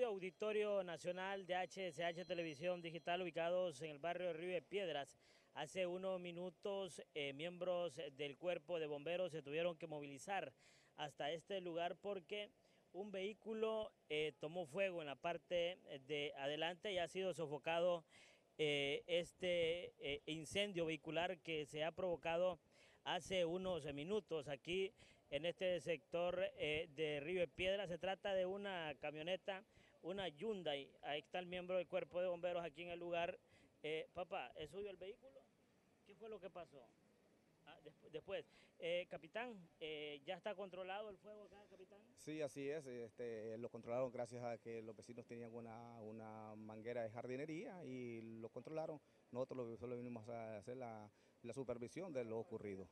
Auditorio Nacional de HSH Televisión Digital ubicados en el barrio de Río de Piedras. Hace unos minutos eh, miembros del cuerpo de bomberos se tuvieron que movilizar hasta este lugar porque un vehículo eh, tomó fuego en la parte de adelante y ha sido sofocado eh, este incendio vehicular que se ha provocado hace unos minutos aquí en este sector de Río de Piedra. Se trata de una camioneta, una Hyundai. Ahí está el miembro del cuerpo de bomberos aquí en el lugar. Eh, papá, ¿es suyo el vehículo? ¿Qué fue lo que pasó? Ah, despu- después, Eh, capitán, eh, ¿ya está controlado el fuego acá, capitán? Sí, así es. Este, lo controlaron gracias a que los vecinos tenían una, una manguera de jardinería y lo controlaron. Nosotros lo- solo vinimos a hacer la, la supervisión de lo ocurrido.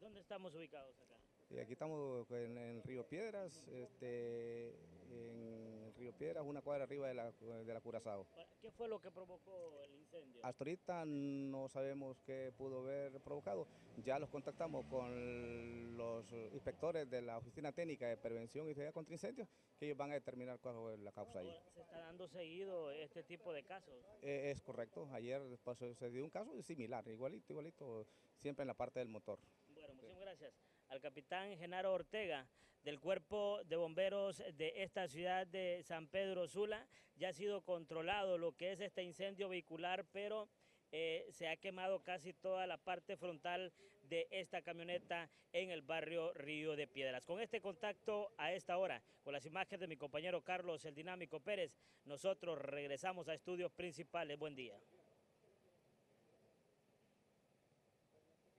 ¿Dónde estamos ubicados acá? Y aquí estamos en, en Río Piedras, este, en Río Piedras, una cuadra arriba de la, de la Curazao. ¿Qué fue lo que provocó el incendio? Hasta ahorita no sabemos qué pudo haber provocado. Ya los contactamos con los inspectores de la Oficina Técnica de Prevención y Seguridad contra Incendios, que ellos van a determinar cuál es la causa ahí. ¿Se está dando seguido este tipo de casos? Eh, Es correcto, ayer pasó- se dio un caso similar, igualito, igualito, siempre en la parte del motor. Bueno, muchísimas gracias al capitán Genaro Ortega del Cuerpo de Bomberos de esta ciudad de San Pedro Sula. Ya ha sido controlado lo que es este incendio vehicular, pero eh, se ha quemado casi toda la parte frontal de esta camioneta en el barrio Río de Piedras. Con este contacto a esta hora, con las imágenes de mi compañero Carlos el Dinámico Pérez, nosotros regresamos a estudios principales. Buen día.